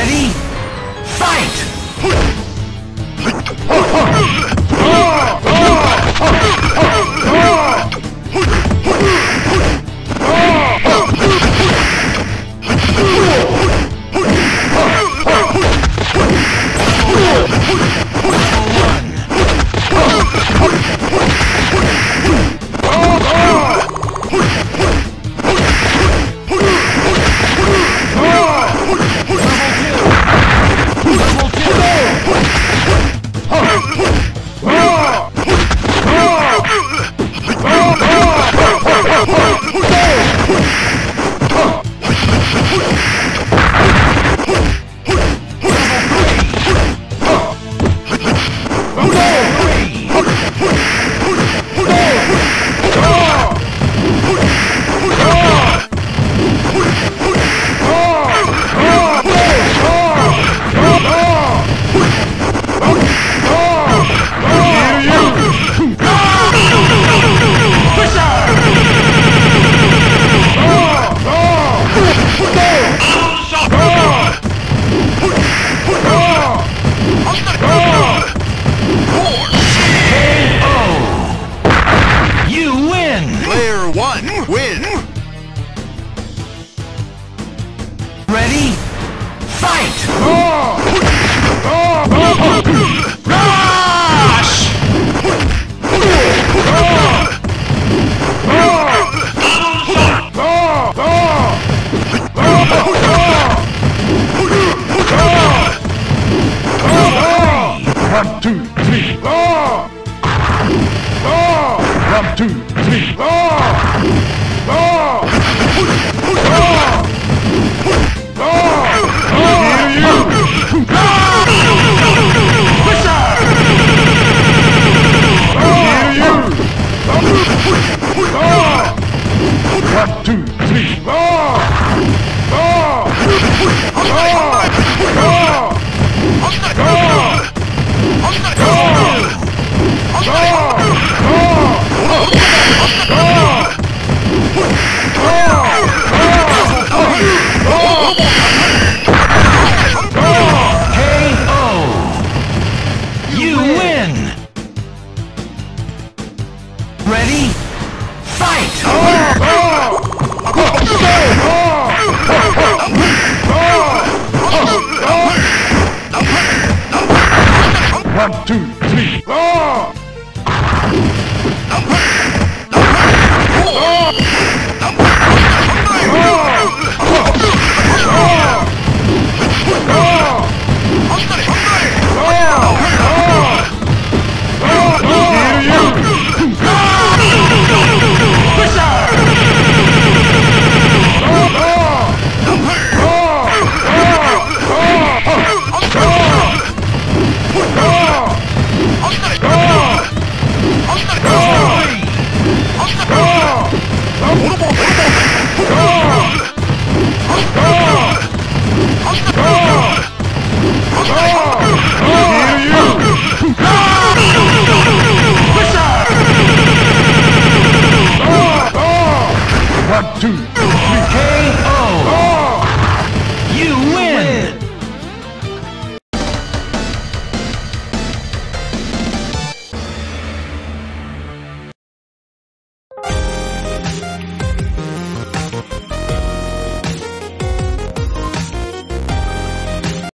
Ready? Fight! Ready? Fight! Rush! One, two, three! Ready? Fight! One, お